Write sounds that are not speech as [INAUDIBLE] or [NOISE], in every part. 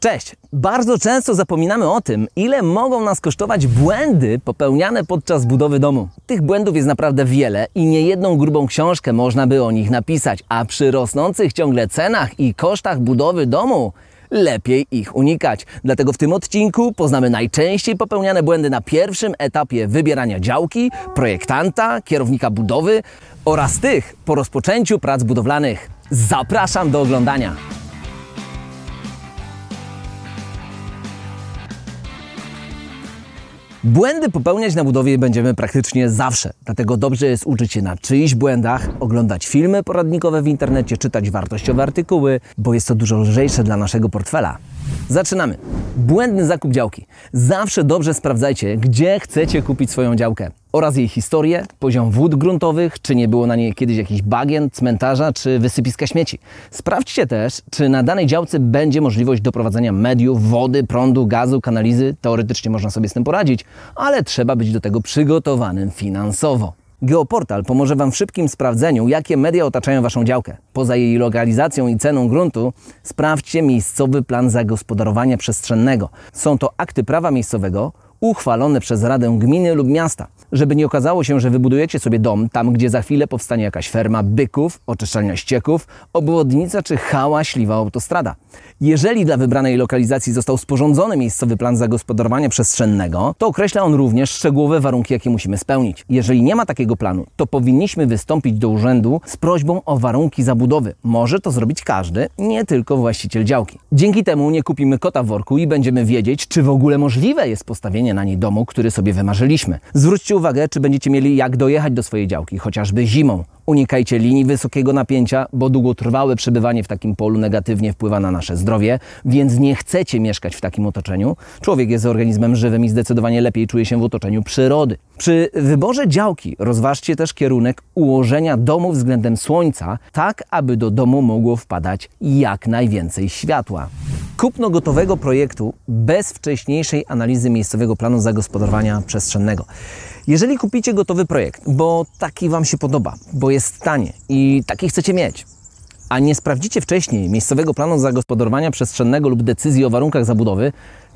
Cześć! Bardzo często zapominamy o tym, ile mogą nas kosztować błędy popełniane podczas budowy domu. Tych błędów jest naprawdę wiele i niejedną grubą książkę można by o nich napisać, a przy rosnących ciągle cenach i kosztach budowy domu lepiej ich unikać. Dlatego w tym odcinku poznamy najczęściej popełniane błędy na pierwszym etapie wybierania działki, projektanta, kierownika budowy oraz tych po rozpoczęciu prac budowlanych. Zapraszam do oglądania. Błędy popełniać na budowie będziemy praktycznie zawsze, dlatego dobrze jest uczyć się na czyichś błędach, oglądać filmy poradnikowe w internecie, czytać wartościowe artykuły, bo jest to dużo lżejsze dla naszego portfela. Zaczynamy. Błędny zakup działki. Zawsze dobrze sprawdzajcie, gdzie chcecie kupić swoją działkę oraz jej historię, poziom wód gruntowych, czy nie było na niej kiedyś jakichś bagien, cmentarza czy wysypiska śmieci. Sprawdźcie też, czy na danej działce będzie możliwość doprowadzenia mediów, wody, prądu, gazu, kanalizy. Teoretycznie można sobie z tym poradzić, ale trzeba być do tego przygotowanym finansowo. Geoportal pomoże Wam w szybkim sprawdzeniu, jakie media otaczają Waszą działkę. Poza jej lokalizacją i ceną gruntu, sprawdźcie miejscowy plan zagospodarowania przestrzennego. Są to akty prawa miejscowego uchwalone przez Radę Gminy lub Miasta żeby nie okazało się, że wybudujecie sobie dom tam, gdzie za chwilę powstanie jakaś ferma byków, oczyszczalnia ścieków, obwodnica czy hałaśliwa autostrada. Jeżeli dla wybranej lokalizacji został sporządzony miejscowy plan zagospodarowania przestrzennego, to określa on również szczegółowe warunki, jakie musimy spełnić. Jeżeli nie ma takiego planu, to powinniśmy wystąpić do urzędu z prośbą o warunki zabudowy. Może to zrobić każdy, nie tylko właściciel działki. Dzięki temu nie kupimy kota w worku i będziemy wiedzieć, czy w ogóle możliwe jest postawienie na niej domu, który sobie wymarzyliśmy. Zwróćcie uwagę, czy będziecie mieli jak dojechać do swojej działki, chociażby zimą. Unikajcie linii wysokiego napięcia, bo długotrwałe przebywanie w takim polu negatywnie wpływa na nasze zdrowie, więc nie chcecie mieszkać w takim otoczeniu. Człowiek jest organizmem żywym i zdecydowanie lepiej czuje się w otoczeniu przyrody. Przy wyborze działki rozważcie też kierunek ułożenia domu względem słońca, tak aby do domu mogło wpadać jak najwięcej światła. Kupno gotowego projektu bez wcześniejszej analizy miejscowego planu zagospodarowania przestrzennego. Jeżeli kupicie gotowy projekt, bo taki Wam się podoba, bo jest tanie i taki chcecie mieć, a nie sprawdzicie wcześniej miejscowego planu zagospodarowania przestrzennego lub decyzji o warunkach zabudowy,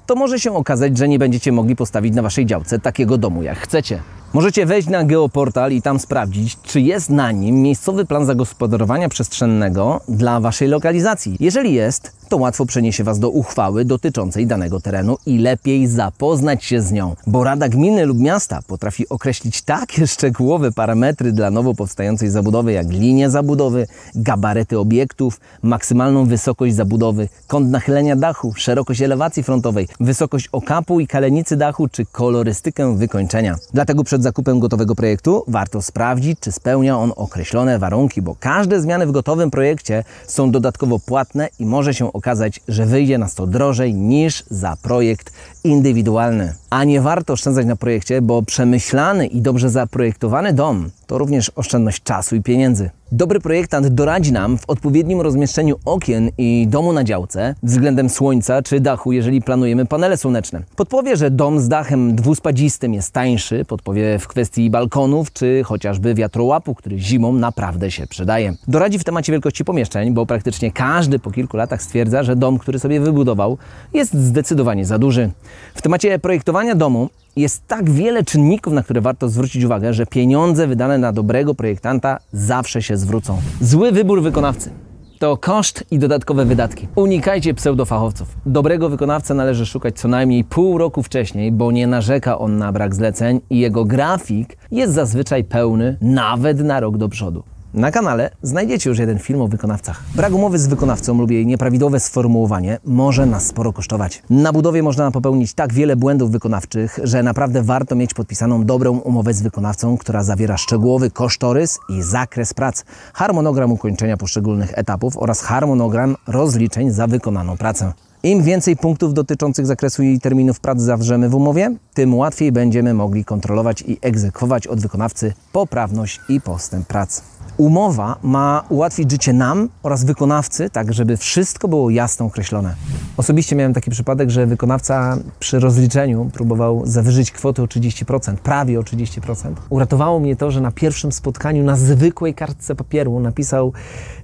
to może się okazać, że nie będziecie mogli postawić na Waszej działce takiego domu jak chcecie. Możecie wejść na Geoportal i tam sprawdzić, czy jest na nim miejscowy plan zagospodarowania przestrzennego dla Waszej lokalizacji. Jeżeli jest, to łatwo przeniesie Was do uchwały dotyczącej danego terenu i lepiej zapoznać się z nią, bo Rada Gminy lub Miasta potrafi określić takie [LAUGHS] szczegółowe parametry dla nowo powstającej zabudowy, jak linie zabudowy, gabaryty obiektów, maksymalną wysokość zabudowy, kąt nachylenia dachu, szerokość elewacji frontowej, wysokość okapu i kalenicy dachu, czy kolorystykę wykończenia. Dlatego przed zakupem gotowego projektu warto sprawdzić, czy spełnia on określone warunki, bo każde zmiany w gotowym projekcie są dodatkowo płatne i może się okazać, że wyjdzie nas to drożej niż za projekt indywidualny. A nie warto oszczędzać na projekcie, bo przemyślany i dobrze zaprojektowany dom to również oszczędność czasu i pieniędzy. Dobry projektant doradzi nam w odpowiednim rozmieszczeniu okien i domu na działce względem słońca czy dachu, jeżeli planujemy panele słoneczne. Podpowie, że dom z dachem dwuspadzistym jest tańszy, podpowie w kwestii balkonów czy chociażby wiatrołapu, który zimą naprawdę się przydaje. Doradzi w temacie wielkości pomieszczeń, bo praktycznie każdy po kilku latach stwierdza, że dom, który sobie wybudował, jest zdecydowanie za duży. W temacie projektowania domu jest tak wiele czynników, na które warto zwrócić uwagę, że pieniądze wydane na dobrego projektanta zawsze się zwrócą. Zły wybór wykonawcy to koszt i dodatkowe wydatki. Unikajcie pseudofachowców. Dobrego wykonawcę należy szukać co najmniej pół roku wcześniej, bo nie narzeka on na brak zleceń i jego grafik jest zazwyczaj pełny nawet na rok do przodu. Na kanale znajdziecie już jeden film o wykonawcach. Brak umowy z wykonawcą lub jej nieprawidłowe sformułowanie może nas sporo kosztować. Na budowie można popełnić tak wiele błędów wykonawczych, że naprawdę warto mieć podpisaną dobrą umowę z wykonawcą, która zawiera szczegółowy kosztorys i zakres prac, harmonogram ukończenia poszczególnych etapów oraz harmonogram rozliczeń za wykonaną pracę. Im więcej punktów dotyczących zakresu i terminów prac zawrzemy w umowie, tym łatwiej będziemy mogli kontrolować i egzekwować od wykonawcy poprawność i postęp prac. Umowa ma ułatwić życie nam oraz wykonawcy, tak żeby wszystko było jasno określone. Osobiście miałem taki przypadek, że wykonawca przy rozliczeniu próbował zawyżyć kwotę o 30%, prawie o 30%. Uratowało mnie to, że na pierwszym spotkaniu na zwykłej kartce papieru napisał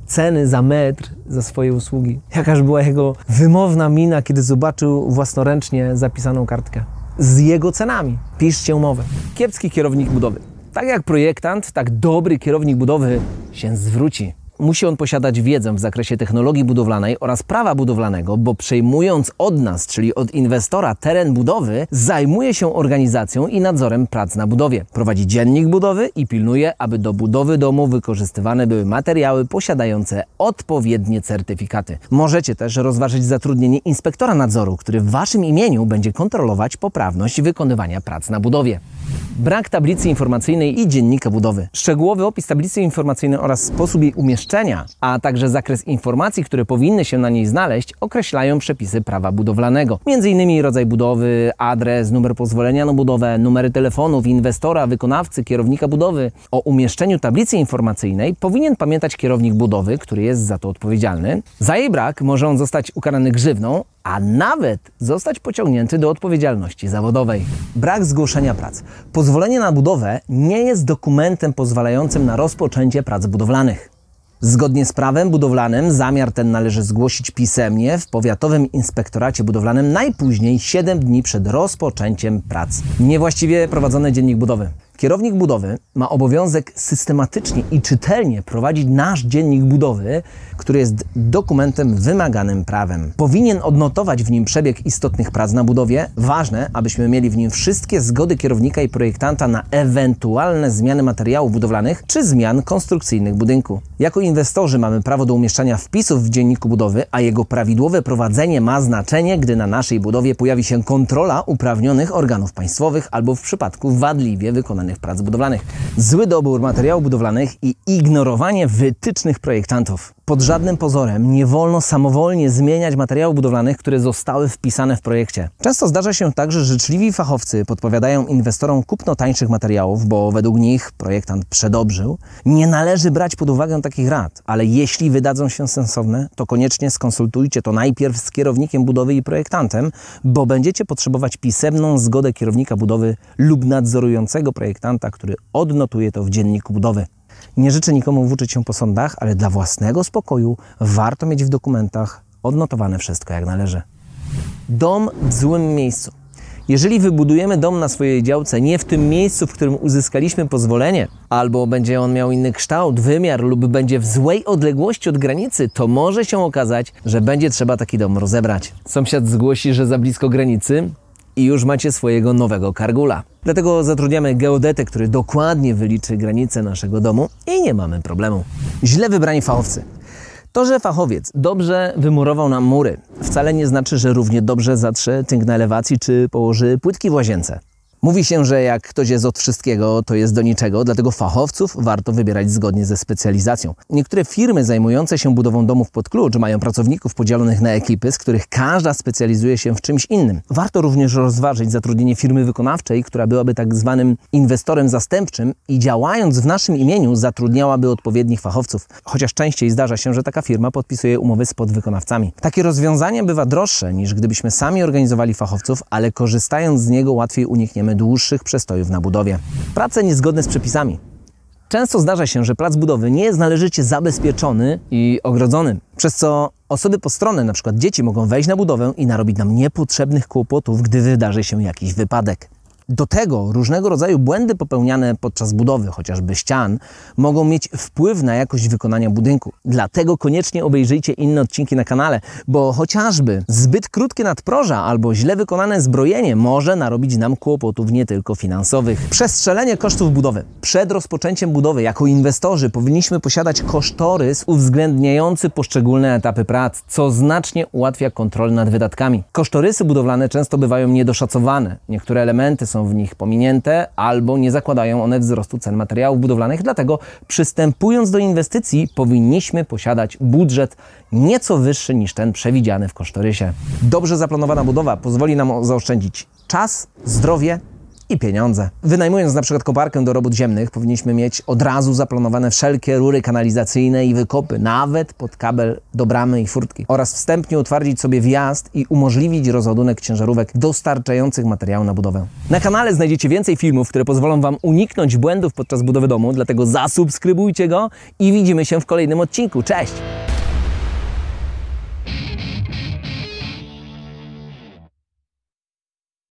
ceny za metr za swoje usługi. Jakaż była jego wymowna mina, kiedy zobaczył własnoręcznie zapisaną kartkę z jego cenami. Piszcie umowę. Kiepski kierownik budowy. Tak jak projektant, tak dobry kierownik budowy się zwróci. Musi on posiadać wiedzę w zakresie technologii budowlanej oraz prawa budowlanego, bo przejmując od nas, czyli od inwestora, teren budowy, zajmuje się organizacją i nadzorem prac na budowie. Prowadzi dziennik budowy i pilnuje, aby do budowy domu wykorzystywane były materiały posiadające odpowiednie certyfikaty. Możecie też rozważyć zatrudnienie inspektora nadzoru, który w Waszym imieniu będzie kontrolować poprawność wykonywania prac na budowie. Brak tablicy informacyjnej i dziennika budowy. Szczegółowy opis tablicy informacyjnej oraz sposób jej umieszczenia, a także zakres informacji, które powinny się na niej znaleźć, określają przepisy prawa budowlanego. Innymi rodzaj budowy, adres, numer pozwolenia na budowę, numery telefonów inwestora, wykonawcy, kierownika budowy. O umieszczeniu tablicy informacyjnej powinien pamiętać kierownik budowy, który jest za to odpowiedzialny. Za jej brak może on zostać ukarany grzywną, a nawet zostać pociągnięty do odpowiedzialności zawodowej. Brak zgłoszenia prac. Pozwolenie na budowę nie jest dokumentem pozwalającym na rozpoczęcie prac budowlanych. Zgodnie z prawem budowlanym zamiar ten należy zgłosić pisemnie w Powiatowym Inspektoracie Budowlanym najpóźniej 7 dni przed rozpoczęciem prac. Niewłaściwie prowadzony dziennik budowy. Kierownik budowy ma obowiązek systematycznie i czytelnie prowadzić nasz dziennik budowy, który jest dokumentem wymaganym prawem. Powinien odnotować w nim przebieg istotnych prac na budowie. Ważne, abyśmy mieli w nim wszystkie zgody kierownika i projektanta na ewentualne zmiany materiałów budowlanych czy zmian konstrukcyjnych budynku. Jako inwestorzy mamy prawo do umieszczania wpisów w dzienniku budowy, a jego prawidłowe prowadzenie ma znaczenie, gdy na naszej budowie pojawi się kontrola uprawnionych organów państwowych albo w przypadku wadliwie wykonanych prac budowlanych. Zły dobór materiałów budowlanych i ignorowanie wytycznych projektantów. Pod żadnym pozorem nie wolno samowolnie zmieniać materiałów budowlanych, które zostały wpisane w projekcie. Często zdarza się tak, że życzliwi fachowcy podpowiadają inwestorom kupno tańszych materiałów, bo według nich projektant przedobrzył. Nie należy brać pod uwagę takich rad, ale jeśli wydadzą się sensowne, to koniecznie skonsultujcie to najpierw z kierownikiem budowy i projektantem, bo będziecie potrzebować pisemną zgodę kierownika budowy lub nadzorującego projektanta, który odnotuje to w dzienniku budowy. Nie życzę nikomu włóczyć się po sądach, ale dla własnego spokoju warto mieć w dokumentach odnotowane wszystko jak należy. Dom w złym miejscu. Jeżeli wybudujemy dom na swojej działce nie w tym miejscu, w którym uzyskaliśmy pozwolenie, albo będzie on miał inny kształt, wymiar lub będzie w złej odległości od granicy, to może się okazać, że będzie trzeba taki dom rozebrać. Sąsiad zgłosi, że za blisko granicy, i już macie swojego nowego kargula. Dlatego zatrudniamy geodetę, który dokładnie wyliczy granice naszego domu i nie mamy problemu. Źle wybrani fachowcy. To, że fachowiec dobrze wymurował nam mury, wcale nie znaczy, że równie dobrze zatrze tynk na elewacji czy położy płytki w łazience. Mówi się, że jak ktoś jest od wszystkiego, to jest do niczego, dlatego fachowców warto wybierać zgodnie ze specjalizacją. Niektóre firmy zajmujące się budową domów pod klucz mają pracowników podzielonych na ekipy, z których każda specjalizuje się w czymś innym. Warto również rozważyć zatrudnienie firmy wykonawczej, która byłaby tak zwanym inwestorem zastępczym i działając w naszym imieniu zatrudniałaby odpowiednich fachowców. Chociaż częściej zdarza się, że taka firma podpisuje umowy z podwykonawcami. Takie rozwiązanie bywa droższe niż gdybyśmy sami organizowali fachowców, ale korzystając z niego łatwiej unikniemy dłuższych przestojów na budowie. Prace niezgodne z przepisami. Często zdarza się, że plac budowy nie jest należycie zabezpieczony i ogrodzony, przez co osoby postronne, np. dzieci, mogą wejść na budowę i narobić nam niepotrzebnych kłopotów, gdy wydarzy się jakiś wypadek. Do tego różnego rodzaju błędy popełniane podczas budowy, chociażby ścian, mogą mieć wpływ na jakość wykonania budynku. Dlatego koniecznie obejrzyjcie inne odcinki na kanale, bo chociażby zbyt krótkie nadproża albo źle wykonane zbrojenie może narobić nam kłopotów nie tylko finansowych. Przestrzelenie kosztów budowy. Przed rozpoczęciem budowy jako inwestorzy powinniśmy posiadać kosztorys uwzględniający poszczególne etapy prac, co znacznie ułatwia kontrolę nad wydatkami. Kosztorysy budowlane często bywają niedoszacowane. Niektóre elementy są w nich pominięte albo nie zakładają one wzrostu cen materiałów budowlanych, dlatego przystępując do inwestycji powinniśmy posiadać budżet nieco wyższy niż ten przewidziany w kosztorysie. Dobrze zaplanowana budowa pozwoli nam zaoszczędzić czas, zdrowie i pieniądze. Wynajmując na przykład koparkę do robót ziemnych, powinniśmy mieć od razu zaplanowane wszelkie rury kanalizacyjne i wykopy, nawet pod kabel do bramy i furtki. Oraz wstępnie utwardzić sobie wjazd i umożliwić rozładunek ciężarówek dostarczających materiału na budowę. Na kanale znajdziecie więcej filmów, które pozwolą Wam uniknąć błędów podczas budowy domu, dlatego zasubskrybujcie go i widzimy się w kolejnym odcinku. Cześć!